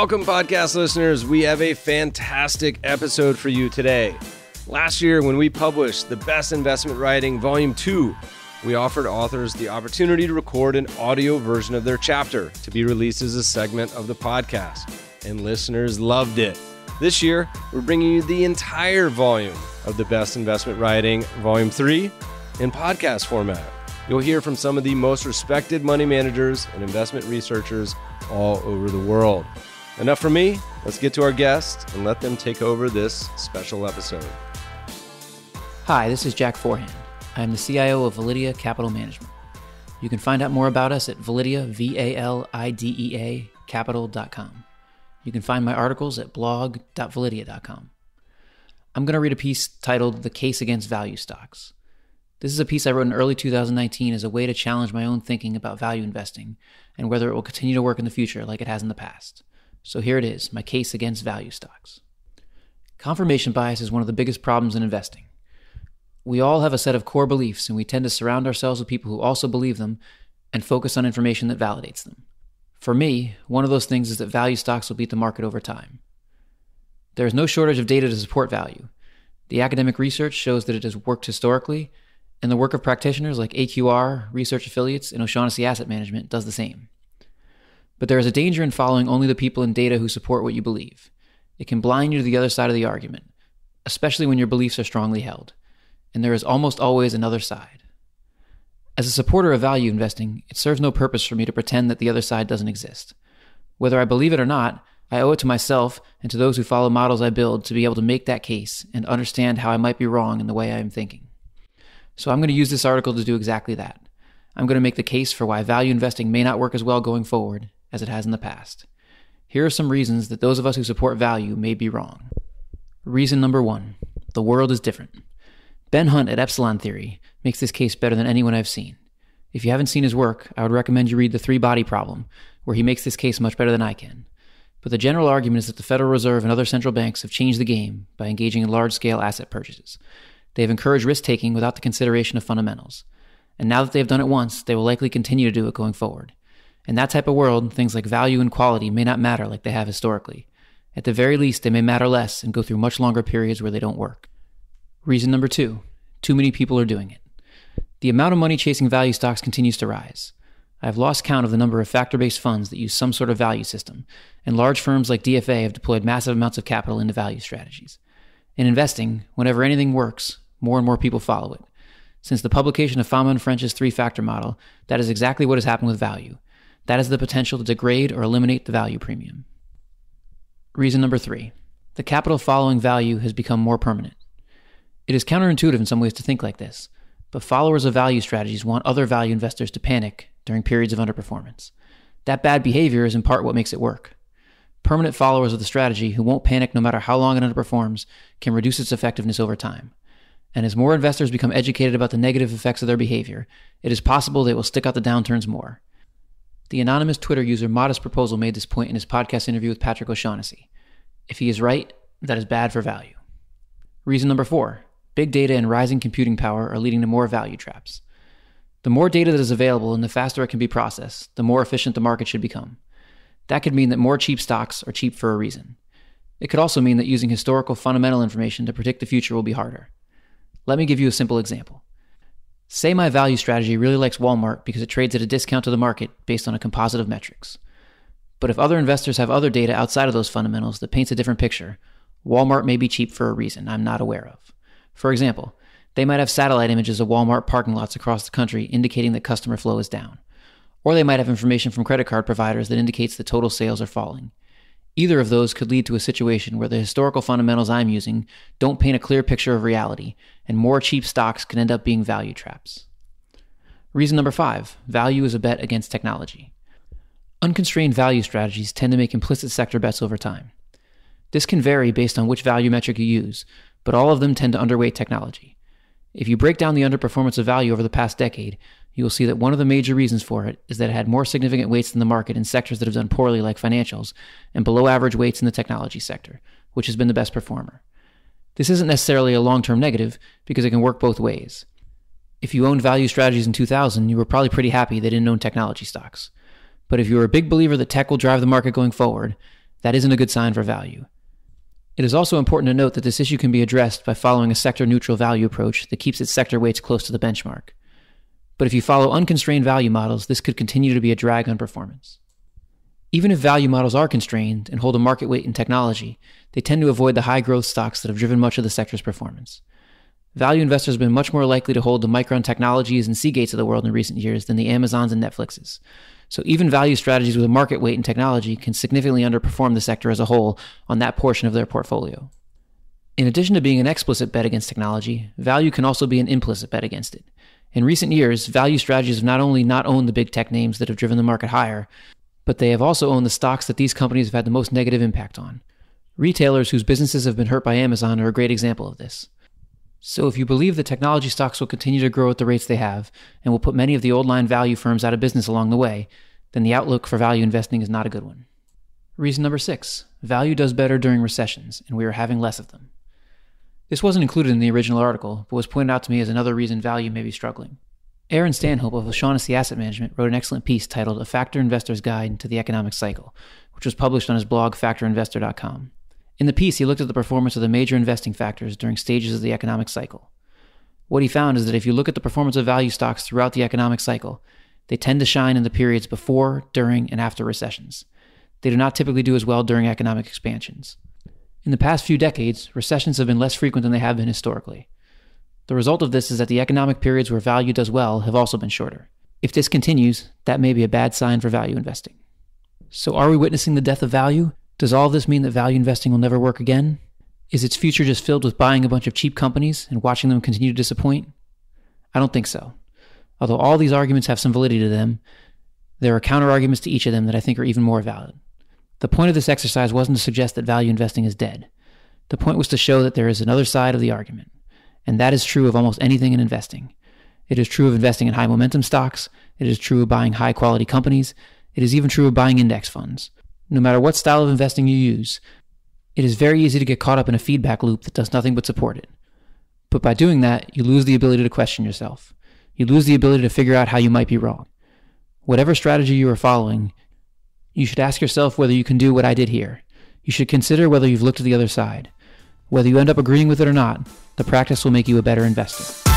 Welcome, podcast listeners. We have a fantastic episode for you today. Last year, when we published the Best Investment Writing Volume 2, we offered authors the opportunity to record an audio version of their chapter to be released as a segment of the podcast, and listeners loved it. This year, we're bringing you the entire volume of the Best Investment Writing Volume 3 in podcast format. You'll hear from some of the most respected money managers and investment researchers all over the world. Enough for me. Let's get to our guests and let them take over this special episode. Hi, this is Jack Forehand. I am the CIO of Validea Capital Management. You can find out more about us at Validea, V A L I D E A, capital.com. You can find my articles at blog.validea.com. I'm going to read a piece titled The Case Against Value Stocks. This is a piece I wrote in early 2019 as a way to challenge my own thinking about value investing and whether it will continue to work in the future like it has in the past. So here it is my case against value stocks. Confirmation bias is one of the biggest problems in investing. We all have a set of core beliefs, and we tend to surround ourselves with people who also believe them and focus on information that validates them. For me, one of those things is that value stocks will beat the market over time. There is no shortage of data to support value. The academic research shows that it has worked historically, and the work of practitioners like AQR, Research Affiliates, and O'Shaughnessy Asset Management does the same. But there is a danger in following only the people and data who support what you believe. It can blind you to the other side of the argument, especially when your beliefs are strongly held. And there is almost always another side. As a supporter of value investing, it serves no purpose for me to pretend that the other side doesn't exist. Whether I believe it or not, I owe it to myself and to those who follow models I build to be able to make that case and understand how I might be wrong in the way I am thinking. So I'm going to use this article to do exactly that. I'm going to make the case for why value investing may not work as well going forward as it has in the past. Here are some reasons that those of us who support value may be wrong. Reason number one the world is different. Ben Hunt at Epsilon Theory makes this case better than anyone I've seen. If you haven't seen his work, I would recommend you read The Three Body Problem, where he makes this case much better than I can. But the general argument is that the Federal Reserve and other central banks have changed the game by engaging in large scale asset purchases. They have encouraged risk taking without the consideration of fundamentals. And now that they have done it once, they will likely continue to do it going forward. In that type of world, things like value and quality may not matter like they have historically. At the very least, they may matter less and go through much longer periods where they don't work. Reason number two too many people are doing it. The amount of money chasing value stocks continues to rise. I have lost count of the number of factor based funds that use some sort of value system, and large firms like DFA have deployed massive amounts of capital into value strategies. In investing, whenever anything works, more and more people follow it. Since the publication of Fama and French's three factor model, that is exactly what has happened with value. That is the potential to degrade or eliminate the value premium. Reason number three the capital following value has become more permanent. It is counterintuitive in some ways to think like this, but followers of value strategies want other value investors to panic during periods of underperformance. That bad behavior is in part what makes it work. Permanent followers of the strategy who won't panic no matter how long it underperforms can reduce its effectiveness over time. And as more investors become educated about the negative effects of their behavior, it is possible they will stick out the downturns more. The anonymous Twitter user Modest Proposal made this point in his podcast interview with Patrick O'Shaughnessy. If he is right, that is bad for value. Reason number four big data and rising computing power are leading to more value traps. The more data that is available and the faster it can be processed, the more efficient the market should become. That could mean that more cheap stocks are cheap for a reason. It could also mean that using historical fundamental information to predict the future will be harder. Let me give you a simple example. Say my value strategy really likes Walmart because it trades at a discount to the market based on a composite of metrics. But if other investors have other data outside of those fundamentals that paints a different picture, Walmart may be cheap for a reason I'm not aware of. For example, they might have satellite images of Walmart parking lots across the country indicating that customer flow is down. Or they might have information from credit card providers that indicates that total sales are falling. Either of those could lead to a situation where the historical fundamentals I'm using don't paint a clear picture of reality, and more cheap stocks can end up being value traps. Reason number five value is a bet against technology. Unconstrained value strategies tend to make implicit sector bets over time. This can vary based on which value metric you use, but all of them tend to underweight technology. If you break down the underperformance of value over the past decade, you will see that one of the major reasons for it is that it had more significant weights in the market in sectors that have done poorly, like financials, and below average weights in the technology sector, which has been the best performer. This isn't necessarily a long term negative because it can work both ways. If you owned value strategies in 2000, you were probably pretty happy they didn't own technology stocks. But if you were a big believer that tech will drive the market going forward, That isn't a good sign for value. It is also important to note that this issue can be addressed by following a sector neutral value approach that keeps its sector weights close to the benchmark. But if you follow unconstrained value models, this could continue to be a drag on performance. Even if value models are constrained and hold a market weight in technology, they tend to avoid the high growth stocks that have driven much of the sector's performance. Value investors have been much more likely to hold the Micron Technologies and Seagates of the world in recent years than the Amazons and Netflixes. So even value strategies with a market weight in technology can significantly underperform the sector as a whole on that portion of their portfolio. In addition to being an explicit bet against technology, value can also be an implicit bet against it. In recent years, value strategies have not only not owned the big tech names that have driven the market higher, but they have also owned the stocks that these companies have had the most negative impact on. Retailers whose businesses have been hurt by Amazon are a great example of this. So, if you believe that technology stocks will continue to grow at the rates they have and will put many of the old line value firms out of business along the way, then the outlook for value investing is not a good one. Reason number six value does better during recessions, and we are having less of them. This wasn't included in the original article, but was pointed out to me as another reason value may be struggling. Ehren Stanhope of O'Shaughnessy Asset Management wrote an excellent piece titled A Factor Investor's Guide to the Economic Cycle, which was published on his blog factorinvestor.com. In the piece, he looked at the performance of the major investing factors during stages of the economic cycle. What he found is that if you look at the performance of value stocks throughout the economic cycle, they tend to shine in the periods before, during, and after recessions. They do not typically do as well during economic expansions. In the past few decades, recessions have been less frequent than they have been historically. The result of this is that the economic periods where value does well have also been shorter. If this continues, that may be a bad sign for value investing. So, are we witnessing the death of value? Does all this mean that value investing will never work again? Is its future just filled with buying a bunch of cheap companies and watching them continue to disappoint? I don't think so. Although all these arguments have some validity to them, there are counterarguments to each of them that I think are even more valid. The point of this exercise wasn't to suggest that value investing is dead. The point was to show that there is another side of the argument. And that is true of almost anything in investing. It is true of investing in high momentum stocks. It is true of buying high quality companies. It is even true of buying index funds. No matter what style of investing you use, it is very easy to get caught up in a feedback loop that does nothing but support it. But by doing that, you lose the ability to question yourself. You lose the ability to figure out how you might be wrong. Whatever strategy you are following, you should ask yourself whether you can do what I did here. You should consider whether you've looked at the other side. Whether you end up agreeing with it or not, the practice will make you a better investor.